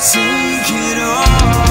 take it all.